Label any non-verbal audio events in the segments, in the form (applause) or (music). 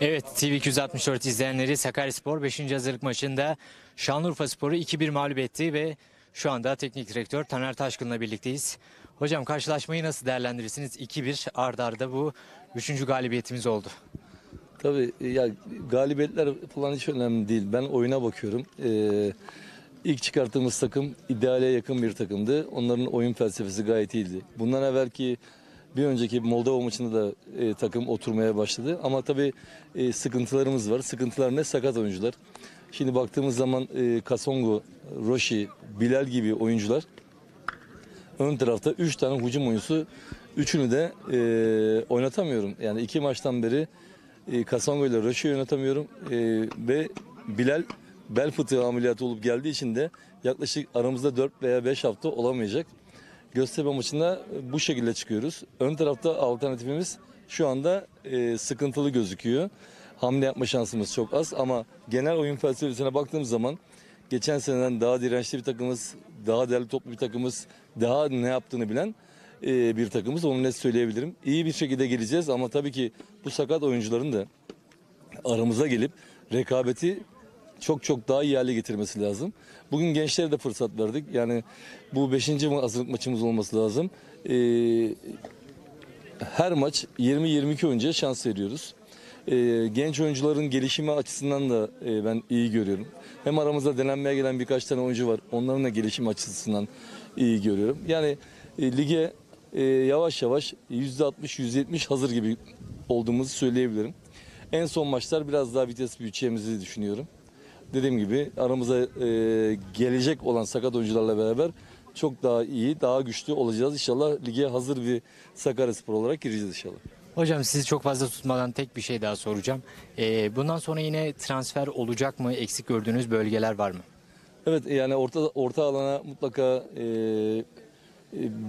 Evet TV 264 izleyenleri Sakaryaspor 5. hazırlık maçında Şanlıurfa Spor'u 2-1 mağlup etti ve şu anda teknik direktör Taner Taşkın'la birlikteyiz. Hocam karşılaşmayı nasıl değerlendirirsiniz? 2-1 arda arda bu 3. galibiyetimiz oldu. Tabii ya galibiyetler falan hiç önemli değil. Ben oyuna bakıyorum. Ee, ilk çıkarttığımız takım ideale yakın bir takımdı. Onların oyun felsefesi gayet iyiydi. Bundan evvelki bir önceki Moldova maçında da e, takım oturmaya başladı. Ama tabii e, sıkıntılarımız var. Sıkıntılar ne? Sakat oyuncular. Şimdi baktığımız zaman e, Kasongo, Roshi, Bilal gibi oyuncular ön tarafta 3 tane hücum oyuncusu. Üçünü de e, oynatamıyorum. Yani iki maçtan beri e, Kasongo ile Roşi'yi oynatamıyorum. E, ve Bilal bel fıtığı ameliyatı olup geldiği için de yaklaşık aramızda 4 veya 5 hafta olamayacak. Göztepe maçında bu şekilde çıkıyoruz. Ön tarafta alternatifimiz şu anda e, sıkıntılı gözüküyor. Hamle yapma şansımız çok az ama genel oyun felsefesine baktığımız zaman geçen seneden daha dirençli bir takımız, daha değerli toplu bir takımız, daha ne yaptığını bilen e, bir takımız. Onu net söyleyebilirim. İyi bir şekilde geleceğiz ama tabii ki bu sakat oyuncuların da aramıza gelip rekabeti çok çok daha iyi hale getirmesi lazım. Bugün gençlere de fırsat verdik. Yani bu 5. hazırlık maçımız olması lazım. Ee, her maç 20-22 oyuncuya şans veriyoruz. Ee, genç oyuncuların gelişimi açısından da e, ben iyi görüyorum. Hem aramızda denenmeye gelen birkaç tane oyuncu var. Onların da gelişim açısından iyi görüyorum. Yani e, lige e, yavaş yavaş %60-%70 hazır gibi olduğumuzu söyleyebilirim. En son maçlar biraz daha vites büyüteceğimizi düşünüyorum. Dediğim gibi aramıza e, gelecek olan sakat oyuncularla beraber çok daha iyi, daha güçlü olacağız. İnşallah lige hazır bir Sakaryaspor olarak gireceğiz inşallah. Hocam sizi çok fazla tutmadan tek bir şey daha soracağım. Ee, bundan sonra yine transfer olacak mı? Eksik gördüğünüz bölgeler var mı? Evet yani orta orta alana mutlaka e, e,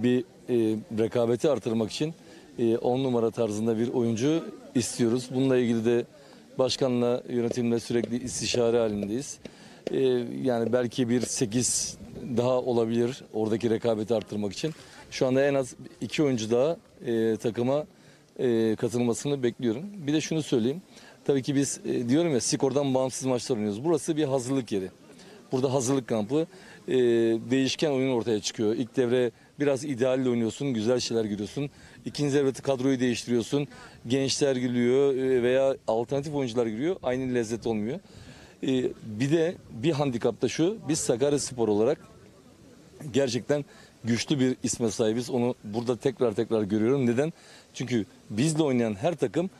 bir e, rekabeti artırmak için 10 numara tarzında bir oyuncu istiyoruz. Bununla ilgili de başkanla yönetimle sürekli istişare halindeyiz. E, yani belki bir 8 daha olabilir oradaki rekabeti artırmak için. Şu anda en az iki oyuncu daha e, takıma e, katılmasını bekliyorum. Bir de şunu söyleyeyim. Tabii ki biz e, diyorum ya skordan bağımsız maçlar oynuyoruz. Burası bir hazırlık yeri. Burada hazırlık kampı e, değişken oyun ortaya çıkıyor. İlk devre biraz idealle oynuyorsun, güzel şeyler görüyorsun. İkinci devre kadroyu değiştiriyorsun. Gençler giriyor e, veya alternatif oyuncular giriyor. Aynı lezzet olmuyor. E, bir de bir handikap da şu. Biz Sakaryaspor olarak gerçekten güçlü bir isme sahibiz. Onu burada tekrar tekrar görüyorum. Neden? Çünkü bizle oynayan her takım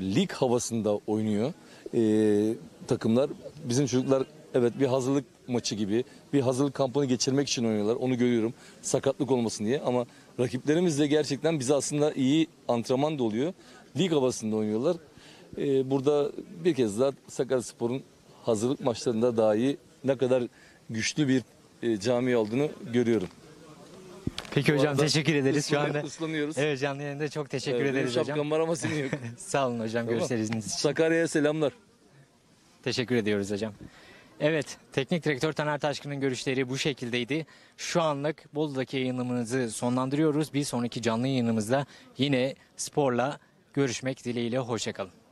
lig havasında oynuyor. Ee, takımlar bizim çocuklar evet bir hazırlık maçı gibi bir hazırlık kampını geçirmek için oynuyorlar. Onu görüyorum. Sakatlık olmasın diye ama rakiplerimiz de gerçekten bize aslında iyi antrenman da oluyor. Lig havasında oynuyorlar. Ee, burada bir kez daha Sakaryaspor'un hazırlık maçlarında dahi ne kadar güçlü bir e, cami olduğunu görüyorum. Peki Bu hocam arada teşekkür ederiz şu anda. Islanıyoruz. Evet canlı yayında çok teşekkür Evet, benim ederiz hocam. şapkam var ama senin yok. (laughs) Sağ olun hocam Tamam. gösteriniz için. Sakarya'ya selamlar. Teşekkür ediyoruz hocam. Evet, teknik direktör Taner Taşkın'ın görüşleri bu şekildeydi. Şu anlık Bolu'daki yayınımızı sonlandırıyoruz. Bir sonraki canlı yayınımızda yine sporla görüşmek dileğiyle. Hoşçakalın.